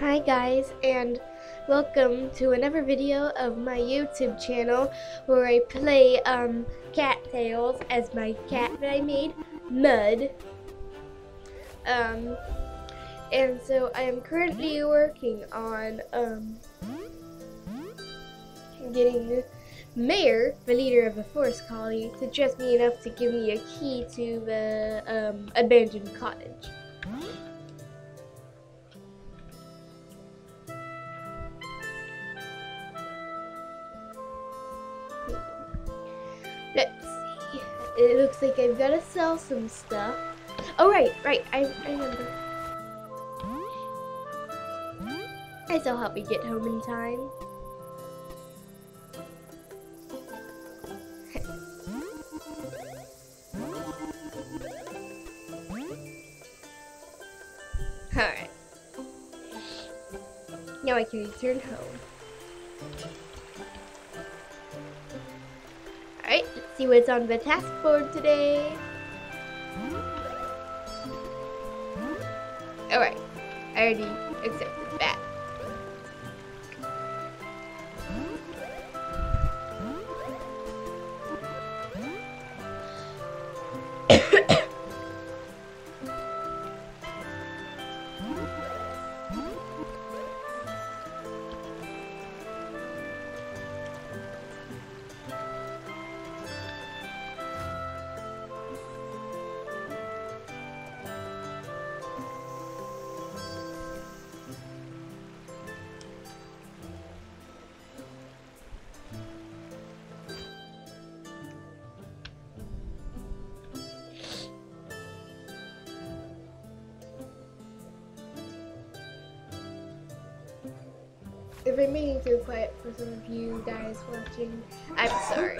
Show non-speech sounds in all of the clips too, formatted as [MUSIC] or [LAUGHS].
Hi guys and welcome to another video of my YouTube channel where I play um, cat Cattails as my cat that I made, Mud. Um, and so I am currently working on um, getting Mayor, the leader of the forest colony, to trust me enough to give me a key to the um, abandoned cottage. It looks like I've got to sell some stuff. Oh, right, right. I, I remember. I will help me get home in time. [LAUGHS] Alright. Now I can return home. See what's on the task board today. Alright, I already If I'm being too quiet for some of you guys watching, I'm sorry.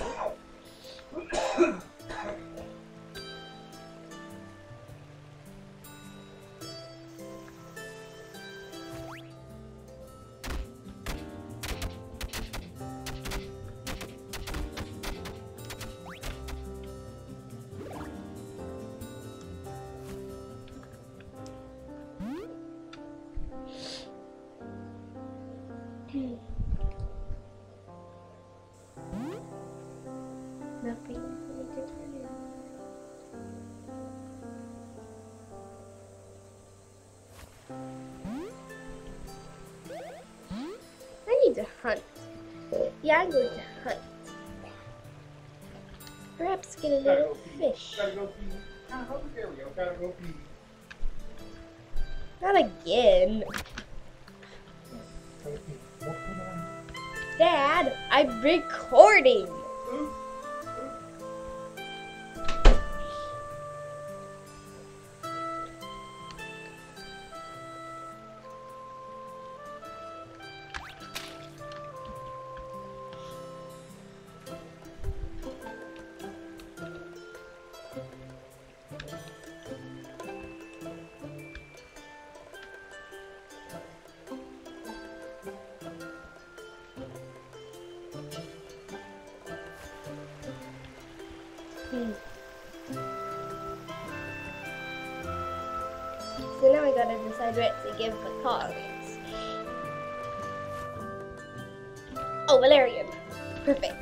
Hunt. Yeah, I'm going to hunt. Perhaps get a little fish. Gotta go pee. Ah, there we go. Gotta go pee. Not again. Gotta pee. What put on? Dad, I'm recording. Gotta decide what to give the colonies. Oh, Valerian. Perfect.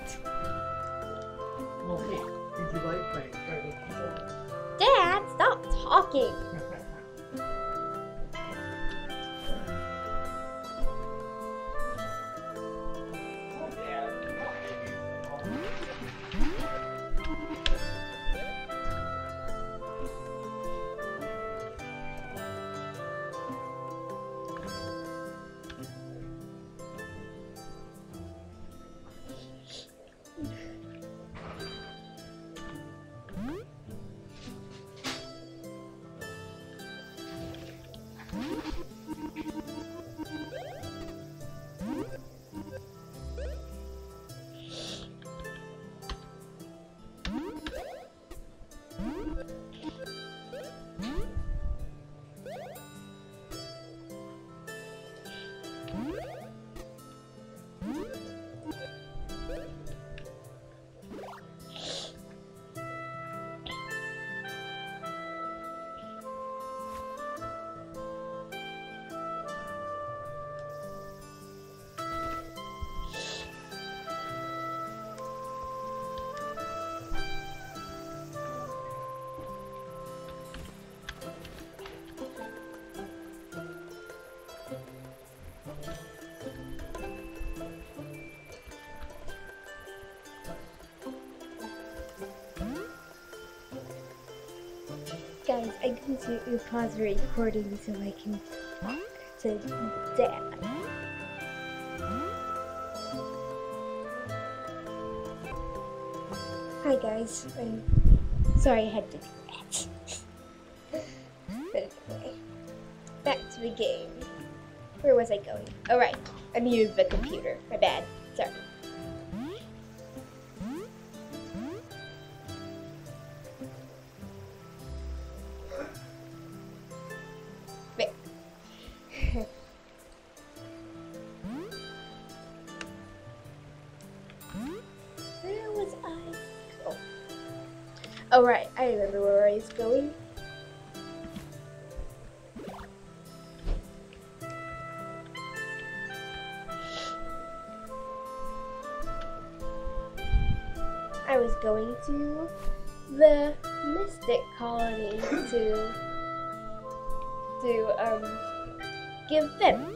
I can to pause the recording so I can talk to Dad. Hi guys, I'm sorry I had to do that. but anyway, back to the game. Where was I going? Oh right, I muted the computer. My bad. Oh right, I remember where I was going. I was going to the Mystic Colony to to um give them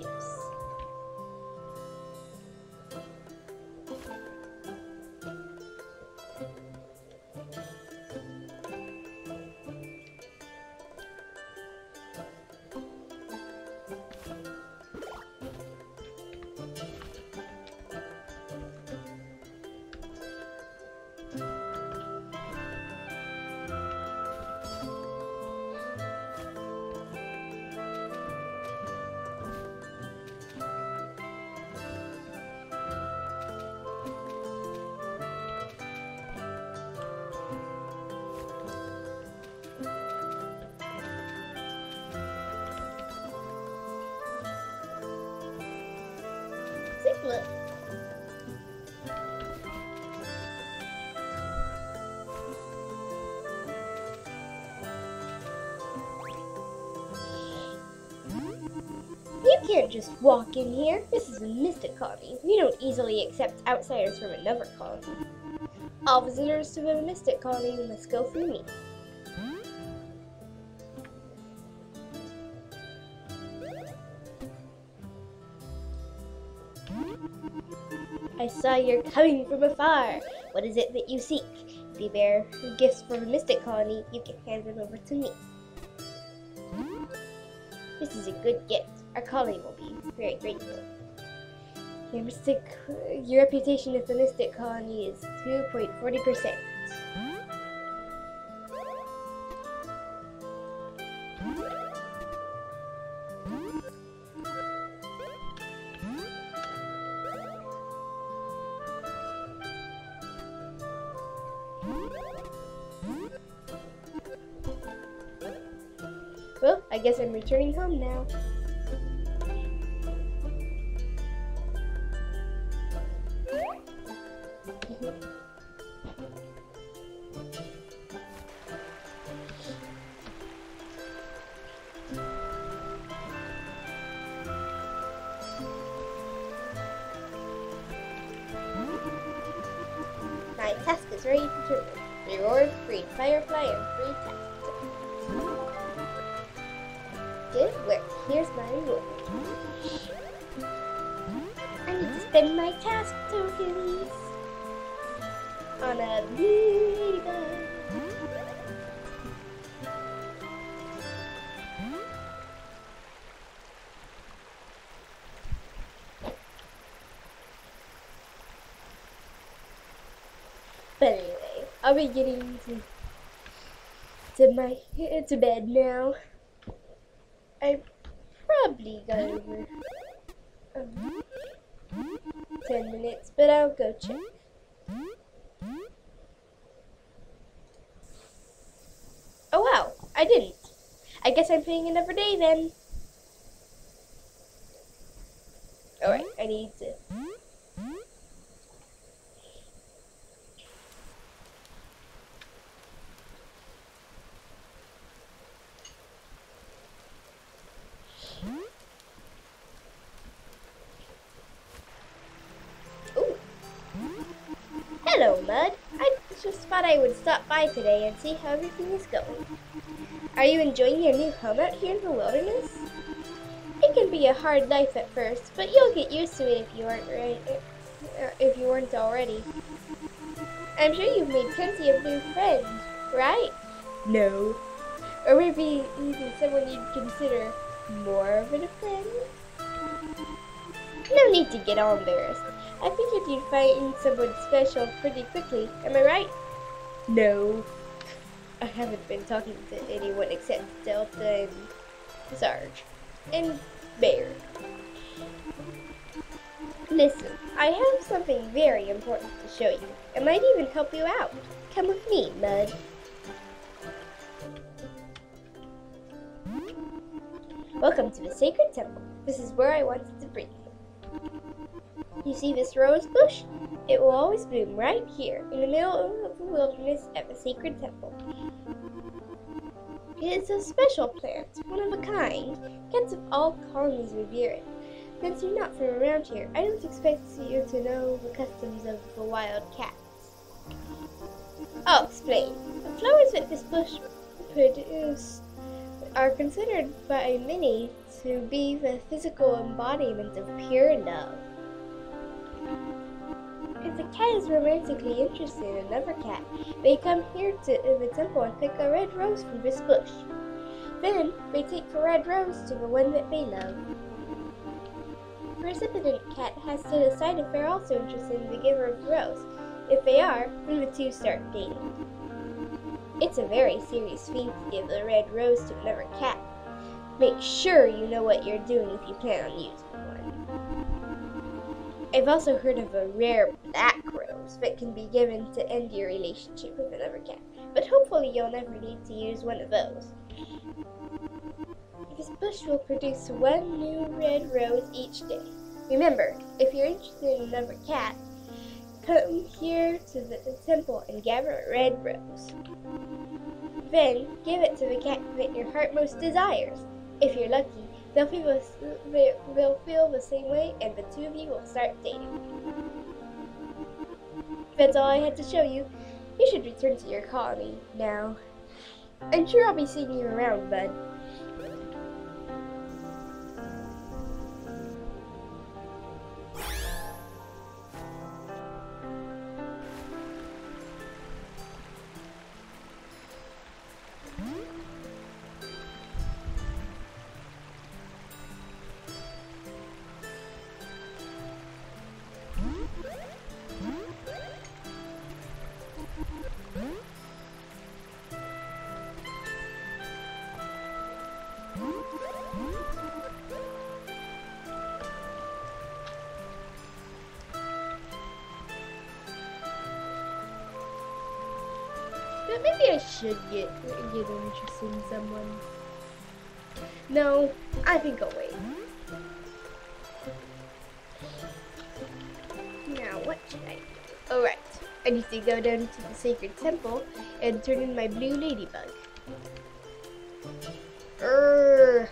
Ziplet. You can't just walk in here. This is a mystic colony. We don't easily accept outsiders from another colony. All visitors to the mystic colony must go through me. I saw you're coming from afar. What is it that you seek? If you bear gifts from a mystic colony, you can hand them over to me. This is a good gift. Our colony will be very grateful. Your mystic, your reputation as the mystic colony is 2.40%. returning home now. Mm-hmm. My task is ready to. Reward, free firefly, and free task. Here's my reward. I need to spend my task tokens on a blue. But anyway, I'll be getting to to my to bed now. I probably got over um, ten minutes, but I'll go check. Oh wow, I didn't. I guess I'm playing another day then. Alright, I need to. Stop by today and see how everything is going. Are you enjoying your new home out here in the wilderness? It can be be a hard life at first, but you'll get used to it if you aren't right, uh, if you weren't already. I'm sure you've made plenty of new friends, right? No. Or maybe even someone you'd consider more of a friend? No need to get all embarrassed. I figured you'd find someone special pretty quickly, am I right? No. I haven't been talking to anyone except Delta and Sarge. And Bear. Listen, I have something very important to show you. It might even help you out. Come with me, Mud. Welcome to the Sacred Temple. This is where I wanted to bring you. You see this rose bush? It will always bloom right here, in the middle of the wilderness at the Sacred Temple. It is a special plant, one of a kind. Cats of all colonies revere it. Since you're not from around here, I don't expect you to know the customs of the wild cats. I'll explain. The flowers that this bush produces are considered by many to be the physical embodiment of pure love. A cat is romantically interested in another cat, they come here to the temple and pick a red rose from this bush. Then they take the red rose to the one that they love. The recipient cat has to decide if they're also interested in the giver of the rose. If they are, then the two start dating. It's a very serious feat to give the red rose to another cat. Make sure you know what you're doing if you plan on using one. I've also heard of a rare black rose that can be given to end your relationship with another cat, but hopefully you'll never need to use one of those. This bush will produce one new red rose each day. Remember, if you're interested in another cat, come here to the temple and gather a red rose. Then give it to the cat that your heart most desires. If you're lucky, they'll feel they'll feel the same way, and the two of you will start dating. That's all I had to show you. You should return to your colony now. I'm sure I'll be seeing you around, bud. Maybe I should get get interested in someone. No, I think I'll wait. Now, what should I do? Alright, I need to go down to the sacred temple and turn in my blue ladybug. Urgh.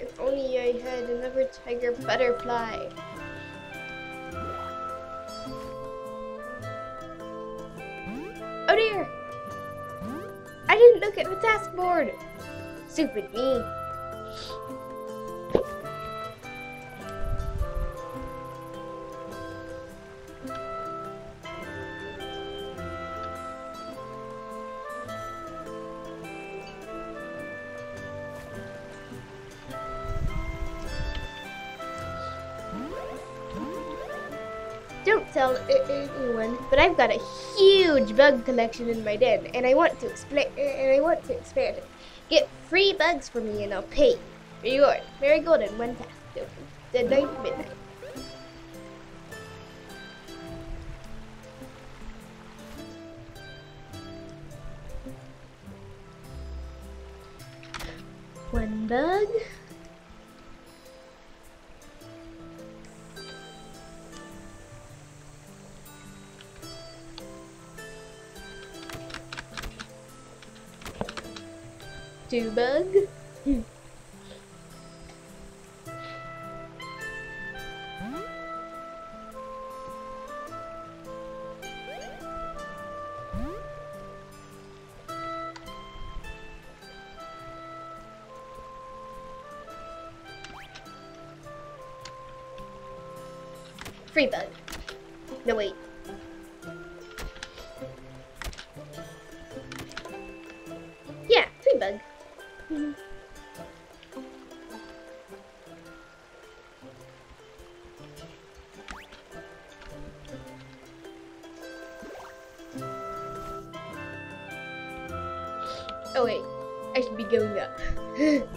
If only I had another tiger butterfly. Look at the task board! Stupid me. Don't tell anyone, but I've got a huge bug collection in my den, and I want to explain, and I want to expand it. Get free bugs for me, and I'll pay. you. Reward: Very golden one task the ninth midnight. One bug. Two oh wait, I should be going up. [LAUGHS]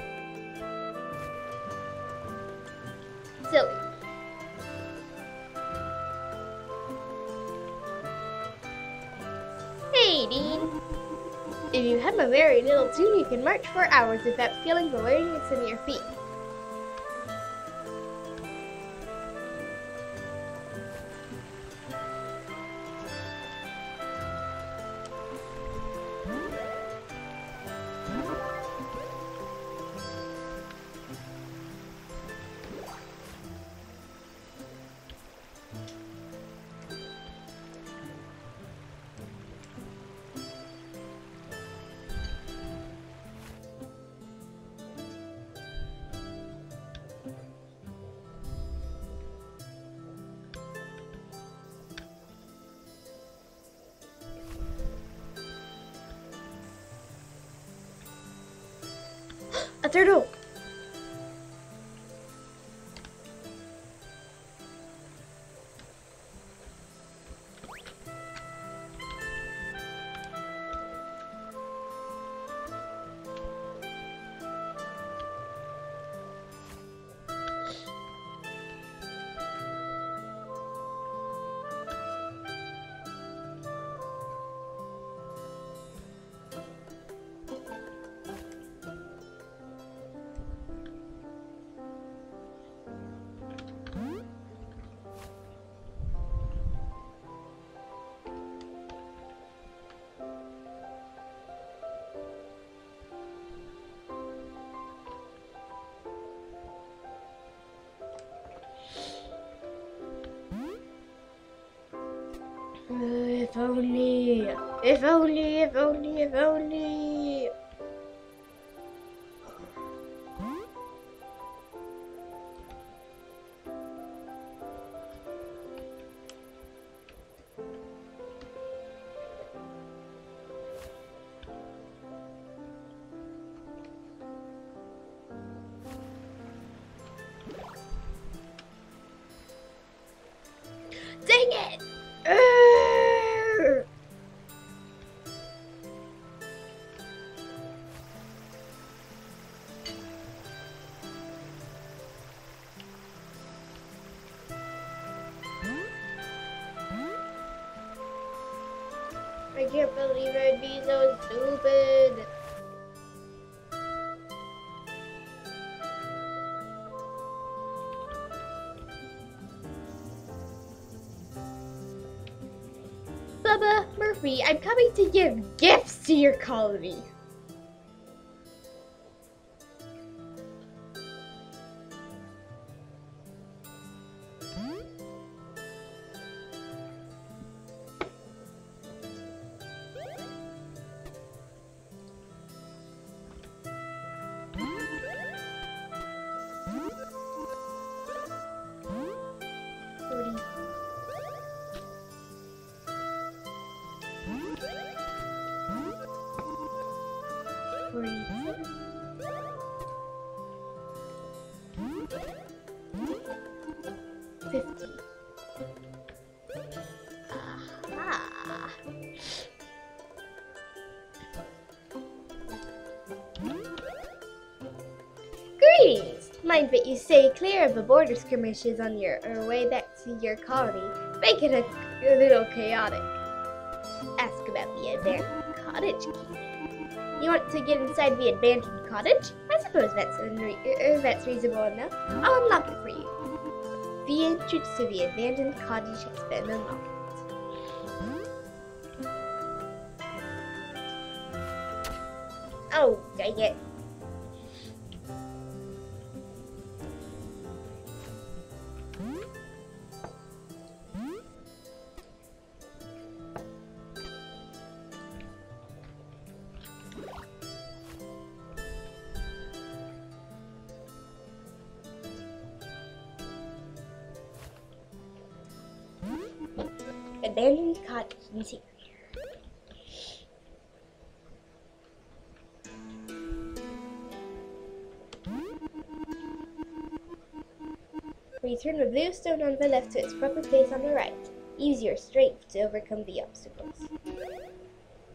little tune, you can march for hours without feeling the weariness in your feet. A turtle! If only, if only, be so stupid. Bubba, Murphy, I'm coming to give gifts to your colony. Mind what you say clear of the border skirmishes on your way back to your colony. Make it a, a little chaotic. Ask about the abandoned cottage key. You want to get inside the abandoned cottage? I suppose that's, unre- uh, that's reasonable enough. I'll unlock it for you. The entrance to the abandoned cottage has been unlocked. Oh, dang it. Return the blue stone on the left to its proper place on the right. Use your strength to overcome the obstacles.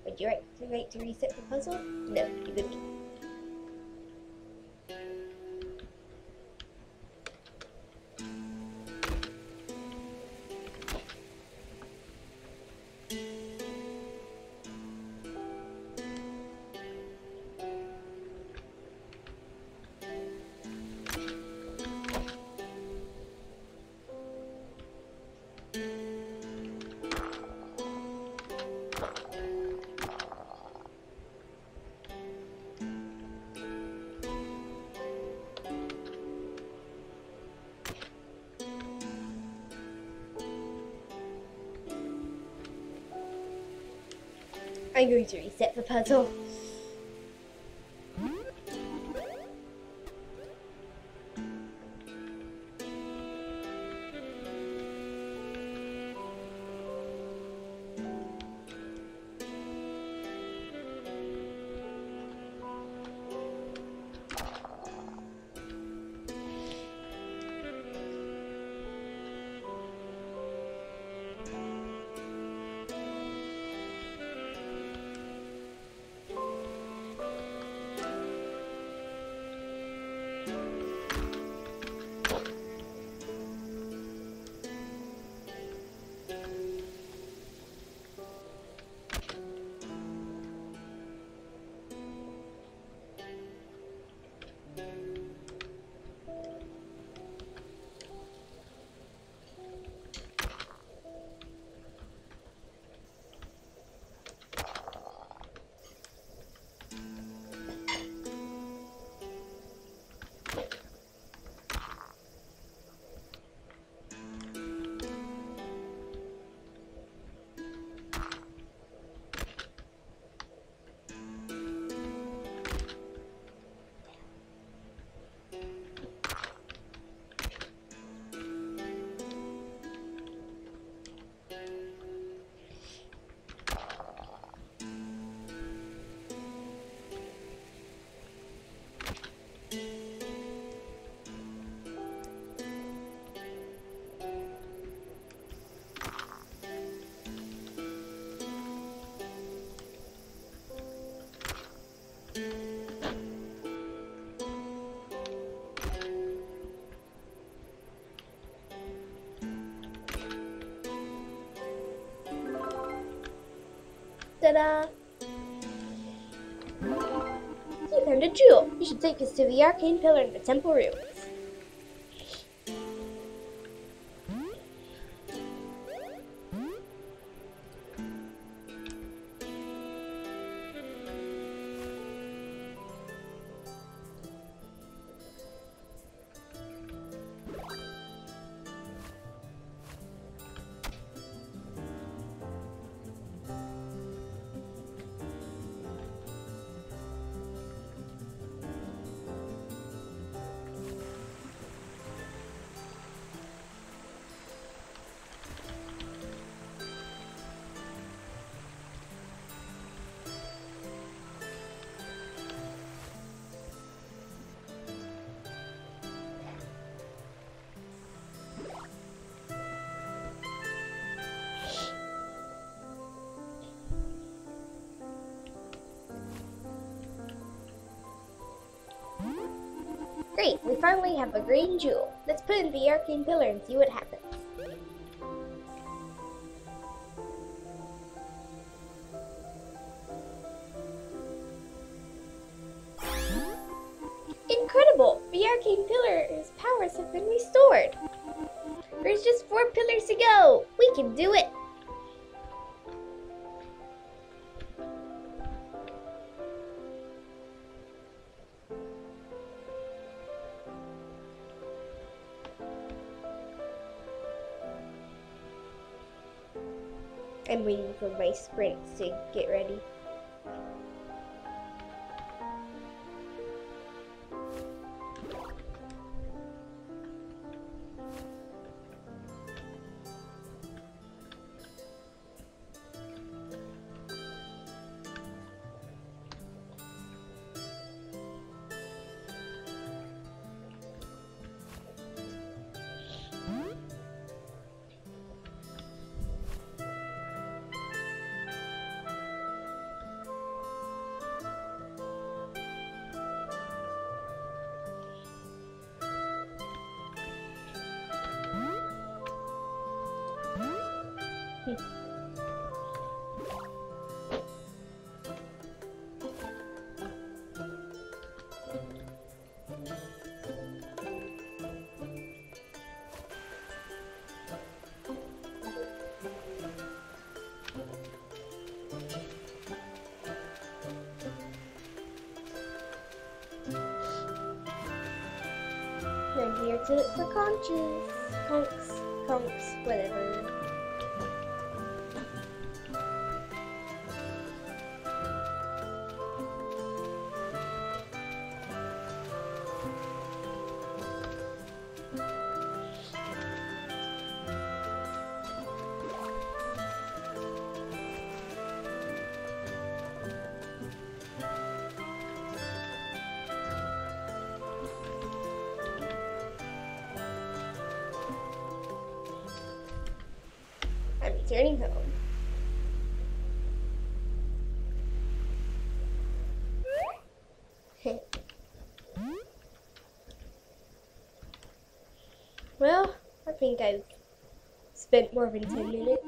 Would you like to, reset the puzzle? No, you would be. I'm going to reset the puzzle. Ta-da! You found a jewel. You should take us to the arcane pillar in the temple ruins. Finally have a green jewel. Let's put in the arcane pillar and see what happens. Incredible! The arcane pillar's powers have been restored. There's just four pillars to go. We can do it. I'm waiting for my sprints to get ready. Here to look for conches. I'm home. well, I think I've spent more than 10 minutes.